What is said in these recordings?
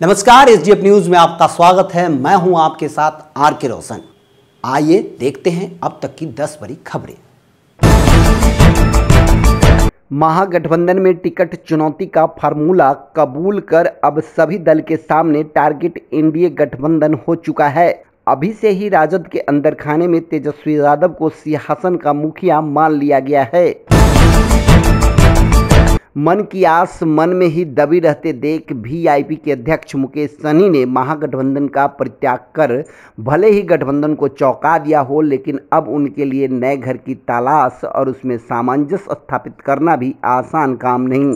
नमस्कार S D news में आपका स्वागत है। मैं हूँ आपके साथ आर के रोशन। आइए देखते हैं अब तक की 10 बड़ी खबरें। महागठबंधन में टिकट चुनौती का फार्मूला कबूल कर अब सभी दल के सामने टारगेट एनडीए गठबंधन हो चुका है। अभी से ही राजद के अंदर खाने में तेजस्वी यादव को सिंहासन का मुखिया मान लिया गया है। मन की आस मन में ही दबी रहते देख वीआईपी के अध्यक्ष मुकेश सहनी ने महागठबंधन का परित्याग कर भले ही गठबंधन को चौंका दिया हो, लेकिन अब उनके लिए नए घर की तलाश और उसमें सामंजस्य स्थापित करना भी आसान काम नहीं।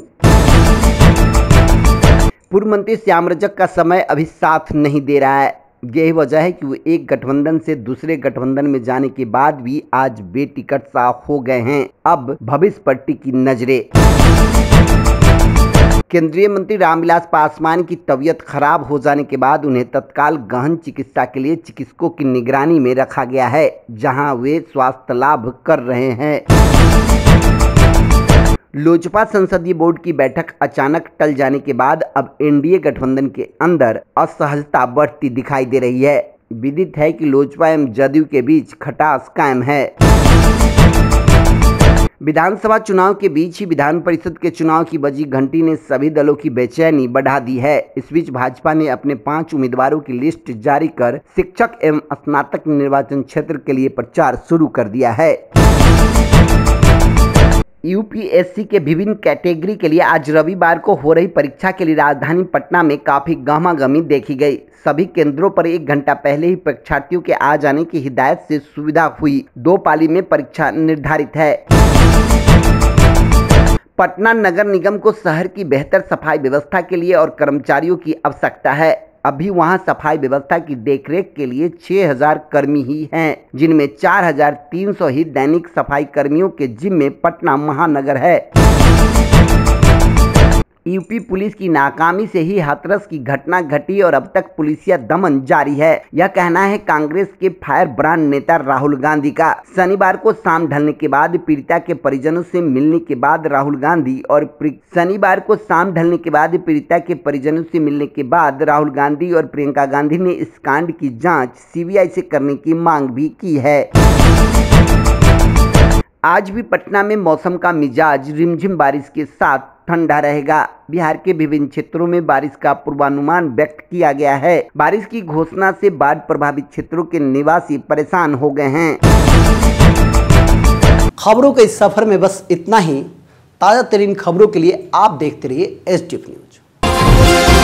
पूर्व मंत्री श्याम रजक का समय अभी साथ नहीं दे रहा है। यही वजह है कि वो एक गठबंधन से दूसरे गठबंधन में जाने के बाद भी आज बेटिकट साफ़ हो गए हैं। अब भविष्य पर टिकी नजरे। केंद्रीय मंत्री रामविलास पासवान की तबीयत खराब हो जाने के बाद उन्हें तत्काल गहन चिकित्सा के लिए चिकित्सकों की निगरानी में रखा गया है, जहाँ वे स्वास्थ्य लाभ कर रहे हैं। लोजपा संसदीय बोर्ड की बैठक अचानक टल जाने के बाद अब एनडीए गठबंधन के अंदर असहजता बढ़ती दिखाई दे रही है। विदित है कि लोजपा एवं जदयू के बीच खटास कायम है। विधानसभा चुनाव के बीच ही विधान परिषद के चुनाव की बजी घंटी ने सभी दलों की बेचैनी बढ़ा दी है। इस बीच भाजपा ने अपने पाँच उम्मीदवारों की लिस्ट जारी कर शिक्षक एवं स्नातक निर्वाचन क्षेत्र के लिए प्रचार शुरू कर दिया है। यूपीएससी के विभिन्न कैटेगरी के लिए आज रविवार को हो रही परीक्षा के लिए राजधानी पटना में काफ़ी गहमागमी देखी गई। सभी केंद्रों पर एक घंटा पहले ही परीक्षार्थियों के आ जाने की हिदायत से सुविधा हुई। दो पाली में परीक्षा निर्धारित है। पटना नगर निगम को शहर की बेहतर सफ़ाई व्यवस्था के लिए और कर्मचारियों की आवश्यकता है। अभी वहाँ सफ़ाई व्यवस्था की देखरेख के लिए 6000 कर्मी ही हैं, जिनमें 4300 ही दैनिक सफ़ाई कर्मियों के जिम्मे पटना महानगर है। यूपी पुलिस की नाकामी से ही हाथरस की घटना घटी और अब तक पुलिसिया दमन जारी है। यह कहना है कांग्रेस के फायर ब्रांड नेता राहुल गांधी का। शनिवार को शाम ढलने के बाद पीड़िता के परिजनों से मिलने के बाद राहुल गांधी और शनिवार को शाम ढलने के बाद पीड़िता के परिजनों से मिलने के बाद राहुल गांधी और प्रियंका गांधी ने इस कांड की जाँच सी से करने की मांग भी की है। आज भी पटना में मौसम का मिजाज रिमझिम बारिश के साथ ठंडा रहेगा। बिहार के विभिन्न क्षेत्रों में बारिश का पूर्वानुमान व्यक्त किया गया है। बारिश की घोषणा से बाढ़ प्रभावित क्षेत्रों के निवासी परेशान हो गए हैं। खबरों के इस सफ़र में बस इतना ही। ताज़ा तरीन खबरों के लिए आप देखते रहिए एस न्यूज़।